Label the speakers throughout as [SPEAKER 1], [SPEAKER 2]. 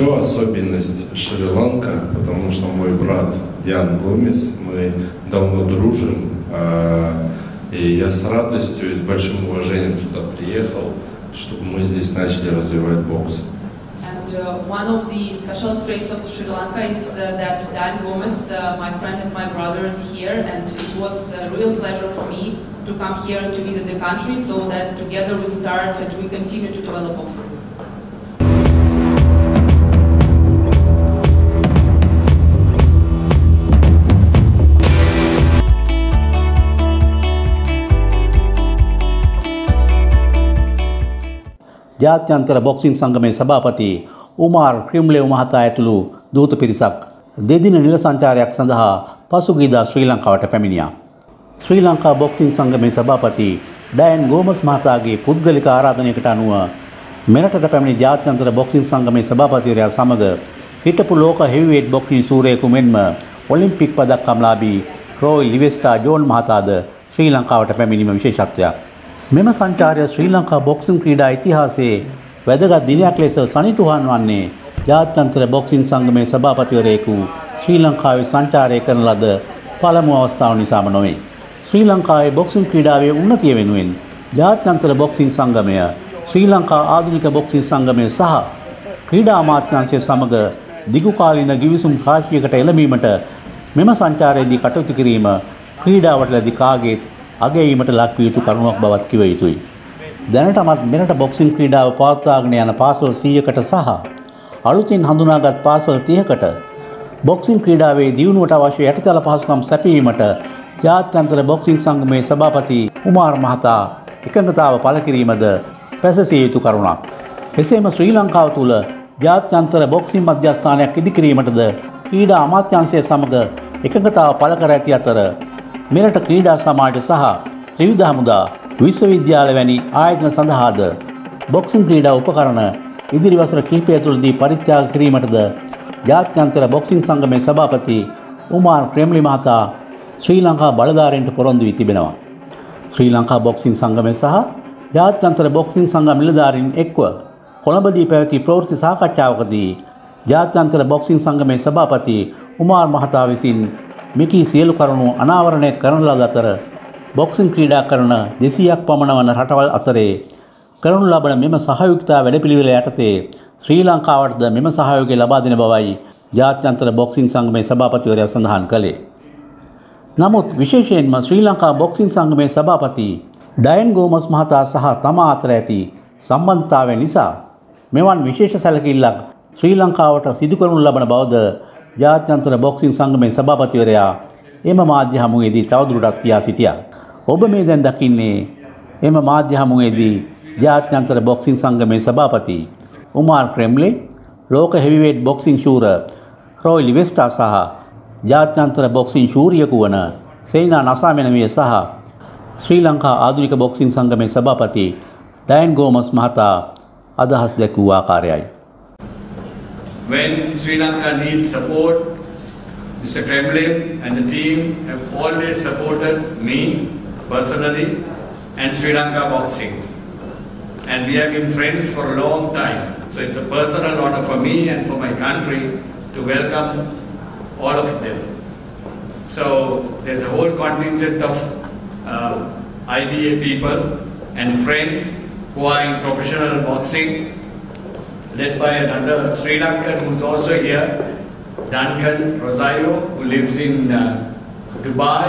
[SPEAKER 1] Еще особенность Шри-Ланка, потому что мой брат Диан Гомес, мы давно дружим, а, и я с радостью и с большим уважением сюда приехал, чтобы мы здесь начали развивать бокс.
[SPEAKER 2] And uh, one of the special traits of Sri Lanka is uh, that Dan Gomez, uh, my friend and my brother, is here, and it was a real pleasure for me to come here to visit the country so that together we start and we continue to develop boxing.
[SPEAKER 3] ජාත්‍යන්තර boxing සංගමේ සභාපති උමාර් ක්‍රිම්ලෙව් මහතා ඇතුළු දූත පිරිසක් දෙදින නිල සංචාරයක් සඳහා පසුගියදා ශ්‍රී ලංකාවට පැමිණියා. ශ්‍රී ලංකා බොක්සිං සංගමේ සභාපති ඩයන් ගෝමස් මහතාගේ පුද්ගලික ආරාධනයකට අනුව මෙරටට පැමිණි ජාත්‍යන්තර බොක්සිං සංගමේ සභාපතිවරයා සමග හිටපු ලෝක හෙවිවේට් බොක්සිං සූරයෙකු මෙන්ම ඔලිම්පික් පදක්කම්ලාබී රෝයි ලිවෙස්ටා ජෝන් මහතාද ශ්‍රී ලංකාවට පැමිණීම විශේෂත්වයක්. මෙම සංචාරය ශ්‍රී ලංකා බොක්සිං ක්‍රීඩා ඉතිහාසයේ වැදගත් දිනයක් ලෙස සනිටුහන් වන්නේ ජාත්‍යන්තර බොක්සිං සංගමේ සභාපතිවරයෙකු ශ්‍රී ලංකාවේ සංචාරය කරන ලද පළමු අවස්ථාව නිසාම නොවේ. ශ්‍රී ලංකාවේ බොක්සිං ක්‍රීඩාවේ උන්නතිය වෙනුවෙන් ජාත්‍යන්තර බොක්සිං සංගමය ශ්‍රී ලංකා ආධුනික බොක්සිං සංගමය සහ ක්‍රීඩා අමාත්‍යාංශය සමග දිගුකාලීන ගිවිසුම් රාශියකට එළඹීමට මෙම සංචාරයේදී කටයුතු කිරීම ක්‍රීඩාවට ලැබි කාගේත් අගැයීමට ලක්විය යුතු කරුණක් බවත් කිව යුතුයි. දැනටමත් මෙරට බොක්සිං ක්‍රීඩාව පවත්වාගෙන යන පාසල් 100කට සහ අලුතින් හඳුනාගත් පාසල් 30කට බොක්සිං ක්‍රීඩාවේ දියුණුවට අවශ්‍ය යටිතල පහසුකම් සැපයීමට ජාත්‍යන්තර බොක්සිං සංගමේ සභාපති උමාර් මහතා එකඟතාව පළ කිරීමද පැසසිය යුතු කරුණක්. එසේම ශ්‍රී ලංකාව තුළ ජාත්‍යන්තර බොක්සිං මධ්‍යස්ථානයක් ඉදිකිරීමටද ක්‍රීඩා අමාත්‍යංශය සමග එකඟතාව පළ කර ඇති අතර මෙරට ක්‍රීඩා සමාජ සහ ත්‍රිවිධ හමුදා විශ්වවිද්‍යාල වැනි ආයතන සඳහාද බොක්සිං ක්‍රීඩා උපකරණ ඉදිරි වසර කිහිපය තුළදී පරිත්‍යාග කිරීමටද ජාත්‍යන්තර බොක්සිං සංගමේ සභාපති උමාර් ක්‍රෙම්ලි මහතා ශ්‍රී ලංකා බලධාරීන්ට පොරොන්දු වී තිබෙනවා. ශ්‍රී ලංකා බොක්සිං සංගමය සහ ජාත්‍යන්තර බොක්සිං සංගම් නිලධාරීන් එක්ව කොළඹදී පැවති ප්‍රවෘත්ති සාකච්ඡාවකදී ජාත්‍යන්තර බොක්සිං සංගමේ සභාපති උමාර් මහතා විසින් මෙකී සියලු කරුණු අනාවරණය කරන ලද අතර බොක්සිං ක්‍රීඩා කරන දෙසියක් පමණ වන රටවල් අතරේ කරනු ලබන මෙම සහයුක්තා වැඩපිළිවෙල යටතේ ශ්‍රී ලංකාවටද මෙම සහයෝගය ලබා දෙන බවයි ජාත්‍යන්තර බොක්සිං සංගමේ සභාපතිවරයා සඳහන් කළේ. නමුත් විශේෂයෙන්ම ශ්‍රී ලංකා බොක්සිං සංගමේ සභාපති ඩයන් ගෝමස් මහතා සහ තමා අතර ඇති සම්බන්ධතාවය නිසා මෙවන් විශේෂ සැලකිල්ලක් ශ්‍රී ලංකාවට සිදු කරනු ලබන බවද ජාත්‍යන්තර බොක්සිං සංගමේ සභාපතිවරයා එම මාධ්‍ය හමුවේදී තවදුරටත් කියා සිටියා. ඔබ මේ දැන් දකින්නේ එම මාධ්‍ය හමුවේදී ජාත්‍යන්තර බොක්සිං සංගමේ සභාපති උමාර් ක්‍රෙම්ලි ලෝක හෙවිවේට් බොක්සිං ශූර රෝයි ලිවෙස්ටා සහ ජාත්‍යන්තර බොක්සිං ශූරියකු වන සේනා නසාමෙනවිය සහ ශ්‍රී ලංකා ආධුනික බොක්සිං සංගමේ සභාපති ඩයන් ගෝමස් මහතා අදහස් දැක්වූ ආකාරයයි.
[SPEAKER 4] When Sri Lanka needs support, Mr. Kremlev and the team have always supported me personally and Sri Lanka boxing. And we have been friends for a long time. So it's a personal honor for me and for my country to welcome all of them. So there's a whole contingent of uh, IBA people and friends who are in professional boxing led by another Sri Lankan who's also here, Duncan Rosario, who lives in uh, Dubai,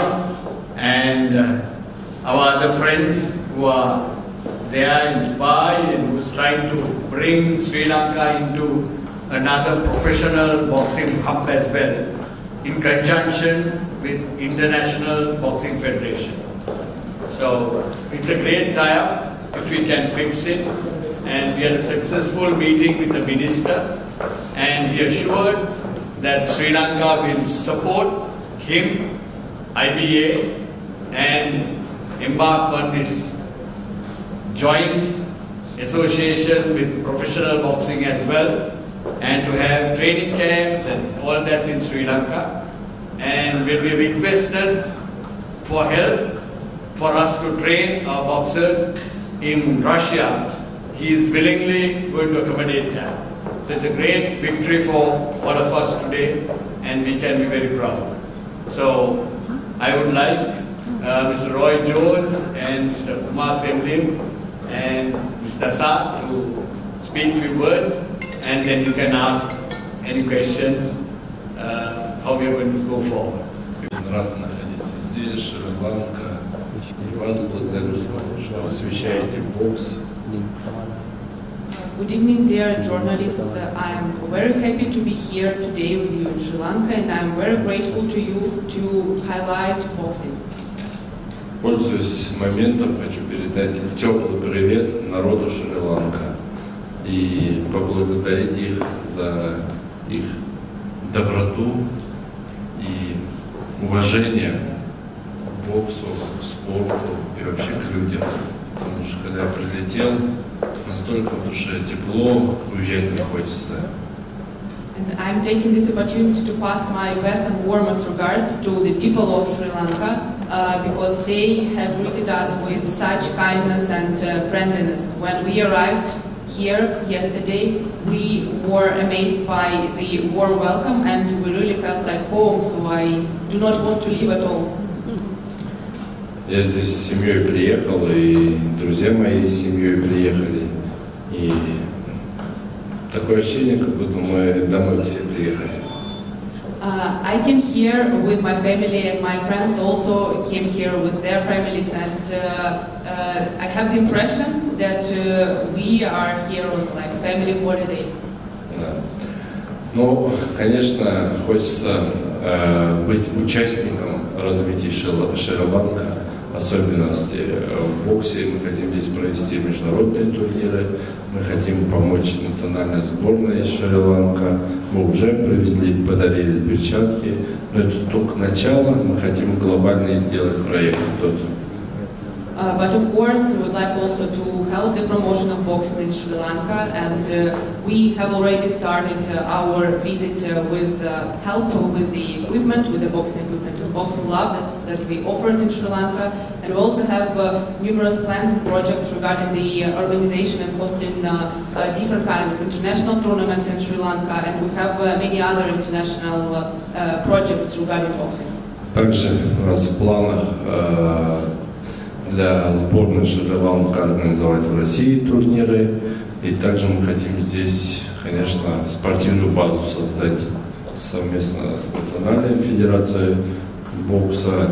[SPEAKER 4] and uh, our other friends who are there in Dubai and who's trying to bring Sri Lanka into another professional boxing hub as well, in conjunction with International Boxing Federation. So it's a great tie-up if we can fix it and we had a successful meeting with the minister and he assured that Sri Lanka will support him, IBA and embark on this joint association with professional boxing as well and to have training camps and all that in Sri Lanka. And will be requested for help for us to train our boxers in Russia he is willingly going to accommodate that. So it's a great victory for all of us today, and we can be very proud. So I would like uh, Mr. Roy Jones and Mr. Kumar Kremlin and Mr. Sa to speak few words, and then you can ask any questions, uh, how we are going to go forward.
[SPEAKER 1] Рад находиться здесь, Шри-Ланка. И вас благодарю, что освещаете бокс.
[SPEAKER 2] Good evening, dear journalists. I am very happy to be here today with you in Sri Lanka, and I am very grateful to you to highlight boxing.
[SPEAKER 1] Пользуясь моментом, хочу передать теплый привет народу Шри-Ланка и поблагодарить их за их доброту и уважение к боксу, к спорту и вообще к людям. Потому что когда я прилетел, настолько в душе тепло, уезжать не хочется.
[SPEAKER 2] And I'm taking this opportunity to pass my best and warmest regards to the people of Sri Lanka uh, because they have greeted us with such kindness and uh, friendliness. When we arrived here yesterday, we were amazed by the warm welcome and we really felt like home, so I do not want to leave at all.
[SPEAKER 1] Я здесь с семьей приехал, и друзья мои с семьей приехали. И такое ощущение, как будто мы домой все приехали.
[SPEAKER 2] Uh, I came here with my family and my friends also came here with their families and uh, uh, I have the impression that uh, we are here on like family holiday.
[SPEAKER 1] Да. Ну, конечно, хочется э, быть участником развития Шри- Шри-Ланка, особенности в боксе. Мы хотим здесь провести международные турниры, мы хотим помочь национальной сборной Шри-Ланка. Мы уже привезли, подарили перчатки, но это только начало. Мы хотим глобальный делать проект тот.
[SPEAKER 2] Uh, but of course, we would like also to help the promotion of boxing in Sri Lanka, and uh, we have already started uh, our visit uh, with uh, help with the equipment, with the boxing equipment and boxing lab that's, that we offered in Sri Lanka, and we also have uh, numerous plans and projects regarding the uh, organization and hosting uh, uh, different kind of international tournaments in Sri Lanka, and we have uh, many other international uh, uh, projects regarding boxing.
[SPEAKER 1] Также у нас в планах э, для сборной Шри-Ланка организовать в России турниры. И также мы хотим здесь, конечно, спортивную базу создать совместно с Национальной федерацией бокса,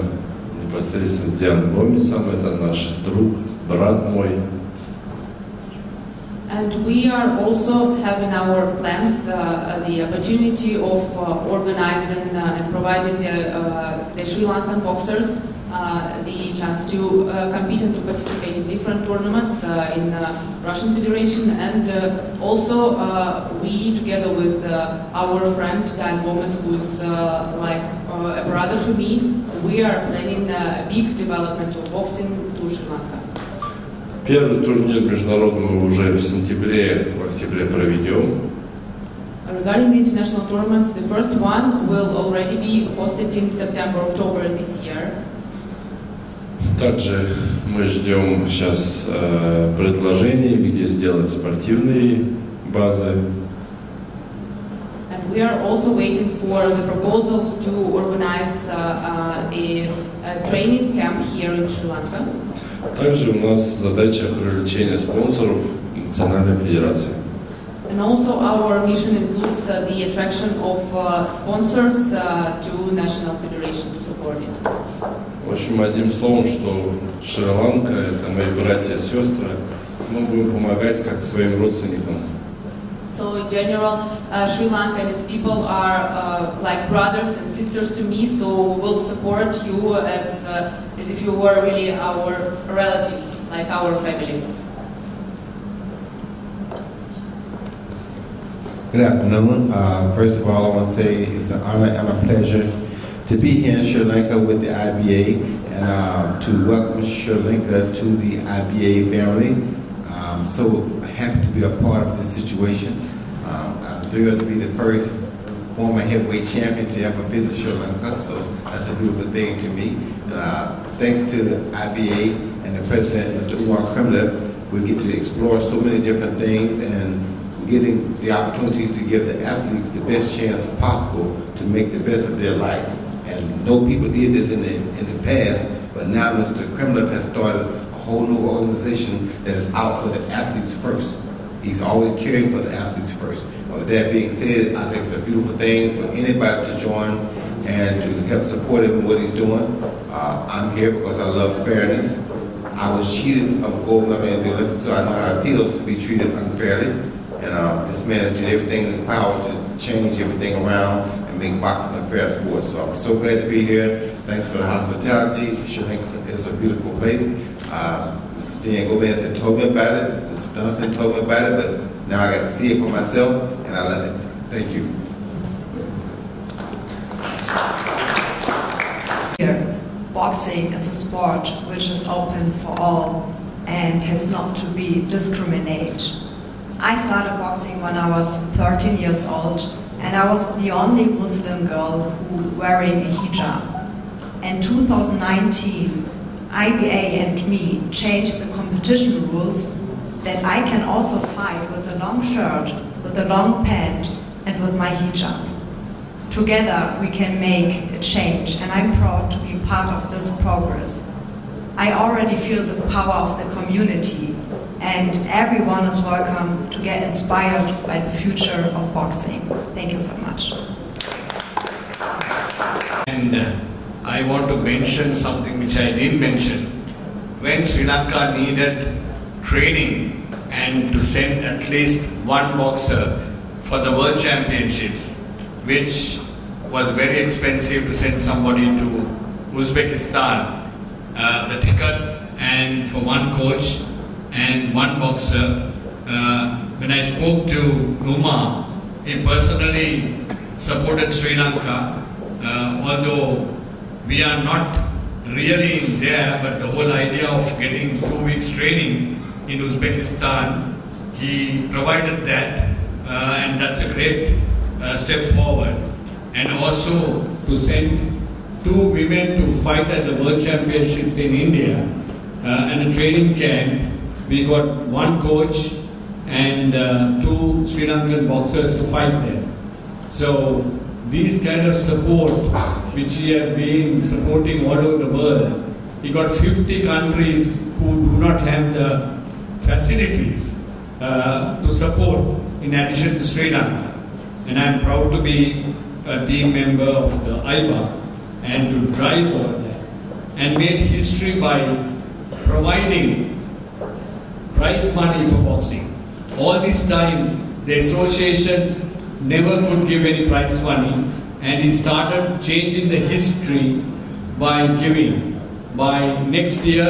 [SPEAKER 1] непосредственно с Дианой Гомесом. Это наш друг, брат мой.
[SPEAKER 2] And we are also having our plans uh, uh, the opportunity of uh, organizing uh, and providing the, uh, the Sri Lankan boxers Uh, the chance to uh, compete and to participate in different tournaments uh, in Russian Federation and also we together with our friend Dan Gomes who is like a brother to me, we are planning a big development of boxing to Sri Lanka.
[SPEAKER 1] Первый турнир международный уже в сентябре, в октябре проведем.
[SPEAKER 2] Regarding the international tournaments, the first one will already be hosted in September, October this year.
[SPEAKER 1] Также мы ждем сейчас э, предложений, где сделать спортивные базы.
[SPEAKER 2] And we are also waiting for the proposals to organize uh, uh, a, a training camp here in Sri Lanka.
[SPEAKER 1] Также у нас задача привлечения спонсоров Национальной Федерации.
[SPEAKER 2] And also our mission includes uh, the attraction of uh, sponsors uh, to National Federation to support it.
[SPEAKER 1] В общем, одним словом, что Шри-Ланка – это мои братья и сестры. Мы будем помогать как своим родственникам.
[SPEAKER 2] So in general, uh, Sri Lanka and its people are uh, like brothers and sisters to me. So we will support you as uh, as if you were really our relatives, like our family.
[SPEAKER 5] Good afternoon. Uh, First of all, I want to say it's an honor and a pleasure to be here in Sri Lanka with the IBA and uh, to welcome Sri Lanka to the IBA family. I'm so happy to be a part of this situation. Um, I'm thrilled to be the first former heavyweight champion to ever visit Sri Lanka, so that's a beautiful thing to me. Uh, Thanks to the IBA and the president, Mr. Umar Kremlev, we get to explore so many different things and getting the opportunities to give the athletes the best chance possible to make the best of their lives. And no people did this in the, in the past, but now Mr. Kremlev has started a whole new organization that is out for the athletes first. He's always caring for the athletes first. With that being said, I think it's a beautiful thing for anybody to join and to help support him in what he's doing. Uh, I'm here because I love fairness. I was cheated of gold medal in the Olympics, so I know how it feels to be treated unfairly. And uh, this man has did everything in his power to change everything around make boxing a fair sport. So I'm so glad to be here. Thanks for the hospitality. Sri Lanka is a beautiful place. Uh, Mr. Dian Gomes had told me about it. Mr. Johnson told me about it, but now I got to see it for myself, and I love it. Thank you.
[SPEAKER 6] Here, boxing is a sport which is open for all and has not to be discriminated. I started boxing when I was 13 years old and I was the only Muslim girl who wearing a hijab. In 2019, IBA and me changed the competition rules that I can also fight with a long shirt, with a long pant, and with my hijab. Together we can make a change and I'm proud to be part of this progress. I already feel the power of the community and everyone is welcome to get inspired by the future of boxing. Thank you so much.
[SPEAKER 4] And uh, I want to mention something which I didn't mention. When Sri Lanka needed training and to send at least one boxer for the World Championships, which was very expensive to send somebody to Uzbekistan, uh, the ticket and for one coach and one boxer. Uh, when I spoke to Numa, he personally supported Sri Lanka, uh, although we are not really there, but the whole idea of getting two weeks training in Uzbekistan, he provided that, uh, and that's a great uh, step forward. And also to send two women to fight at the World Championships in India uh, and a training camp. We got one coach and uh, two Sri Lankan boxers to fight there. So these kind of support, which he has been supporting all over the world, he got 50 countries who do not have the facilities uh, to support in addition to Sri Lanka. And I'm proud to be a team member of the IBA and to drive all that. And made history by providing prize money for boxing. All this time, the associations never could give any prize money and he started changing the history by giving. By next year,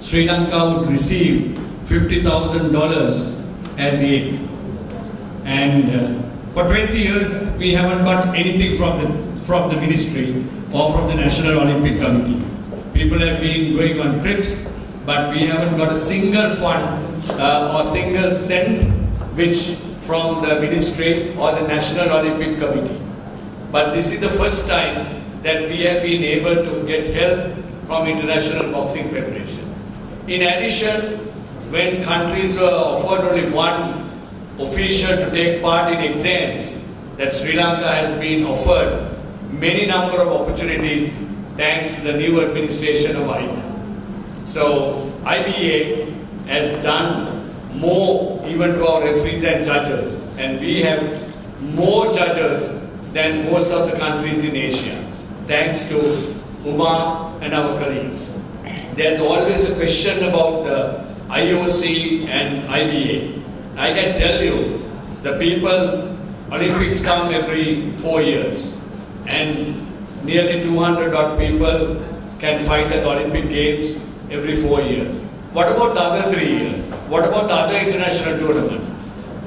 [SPEAKER 4] Sri Lanka would receive $50,000 as aid. And uh, for 20 years, we haven't got anything from the, from the ministry or from the National Olympic Committee. People have been going on trips, but we haven't got a single fund uh, or single cent which from the ministry or the National Olympic Committee. But this is the first time that we have been able to get help from International Boxing Federation. In addition, when countries were offered only one official to take part in exams, that Sri Lanka has been offered many number of opportunities thanks to the new administration of IBA. So IBA has done more even to our referees and judges and we have more judges than most of the countries in Asia thanks to Umar and our colleagues. There's always a question about the IOC and IBA. I can tell you the people, Olympics come every four years and nearly 200 odd people can fight at the Olympic Games every four years. What about the other three years? What about the other international tournaments?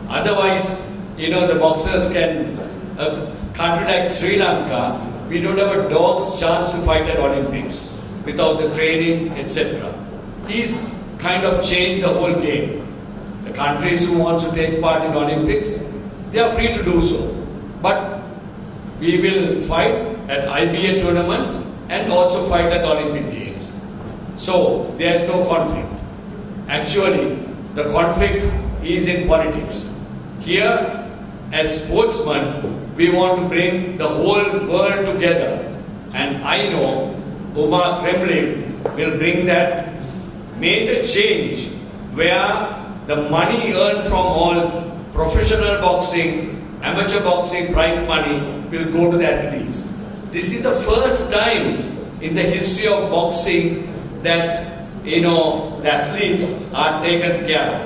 [SPEAKER 4] Otherwise, you know, the boxers can, uh, country Sri Lanka, we don't have a dog's chance to fight at Olympics without the training, etc. He's kind of changed the whole game. The countries who want to take part in Olympics, they are free to do so. But we will fight at IBA tournaments and also fight at Olympic Games. So there is no conflict. Actually, the conflict is in politics. here, as sportsmen, we want to bring the whole world together. And I know Umar Kremlev will bring that major change where the money earned from all professional boxing, amateur boxing prize money will go to the athletes. This is the first time in the history of boxing that you know the athletes are taken care of.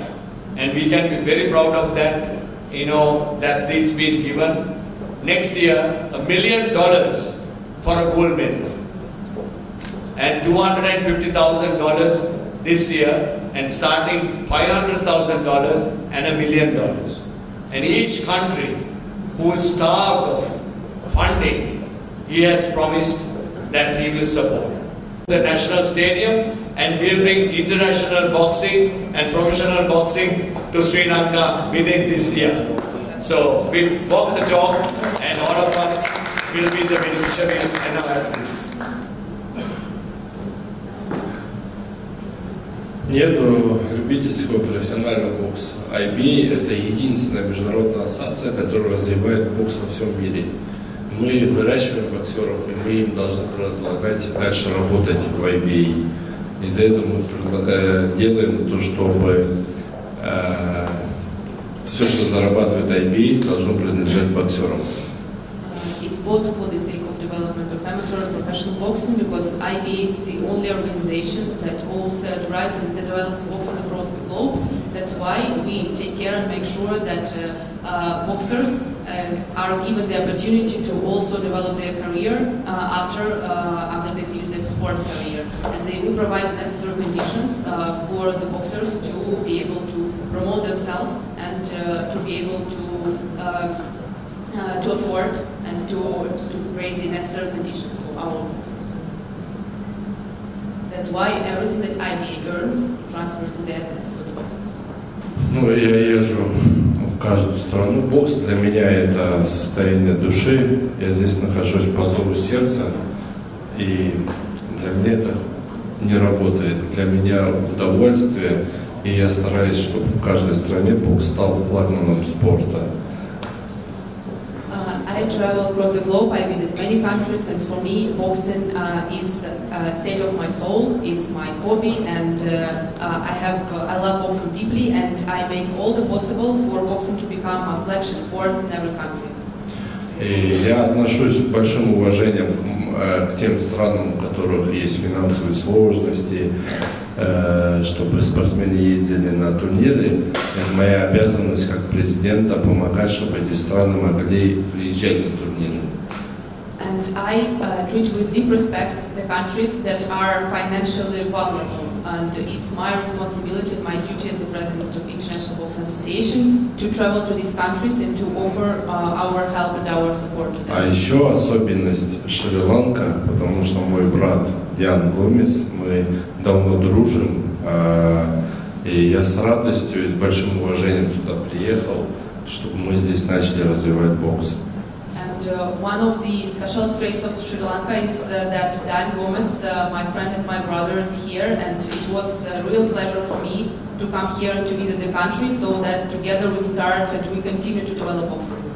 [SPEAKER 4] And we can be very proud of that. You know, the athletes being given next year a million dollars for a gold medal and $250,000 this year and starting $500,000 and a million dollars. And each country who is starved of funding, he has promised that he will support. The national stadium and we'll international boxing and professional boxing to Sri Lanka within this year. So we walk the talk and all of us will be the beneficiaries and our athletes.
[SPEAKER 1] Нету любительского профессионального бокса. IBA – это единственная международная ассоциация, которая развивает бокс во всем мире. Мы выращиваем боксеров, и мы им должны предлагать дальше работать в IBA. Из-за этого мы э, делаем то, чтобы э, все, что зарабатывает IBA, должно принадлежать боксерам.
[SPEAKER 2] It's both for the sake of development of amateur and professional boxing because IBA is the only organization that holds uh, the rights and that develops boxing across the globe. That's why we take care and make sure that uh, uh, boxers uh, are given the opportunity to also develop their career uh, after uh, after sports career. And they will provide the necessary conditions uh, for the boxers to be able to promote themselves and uh, to be able to uh, uh, to afford and to, to create the necessary conditions for our boxers. That's why everything that IBA earns transfers to the athletes and to the boxers.
[SPEAKER 1] Ну, я езжу в каждую страну. Бокс для меня это состояние души. Я здесь нахожусь по зову сердца. И для меня это не работает. Для меня удовольствие. И я стараюсь, чтобы в каждой стране бокс стал флагманом спорта.
[SPEAKER 2] Uh, I travel across the globe, I visit many countries, and for me, boxing uh, is a state of my soul. It's my hobby, and uh, uh, I have uh, I love boxing deeply, and I make all the possible for boxing to become a flagship sport in every country.
[SPEAKER 1] И я отношусь с большим уважением к, э, тем странам, у которых есть финансовые сложности, э, чтобы спортсмены ездили на турниры. Это моя обязанность как президента помогать, чтобы эти страны могли приезжать на турниры.
[SPEAKER 2] And I uh, treat with deep respect the countries that are financially vulnerable. And it's my responsibility, my duty as the president of International Boxing Association to travel to these countries and to offer uh, our help and our support to
[SPEAKER 1] А
[SPEAKER 2] them.
[SPEAKER 1] еще особенность Шри-Ланка, потому что мой брат Диан Гомес, мы давно дружим, э, и я с радостью и с большим уважением сюда приехал, чтобы мы здесь начали развивать бокс.
[SPEAKER 2] And uh, one of the special traits of Sri Lanka is uh, that Dan Gomes, uh, my friend and my brother, is here, and it was a real pleasure for me to come here to visit the country so that together we start and we continue to develop boxing.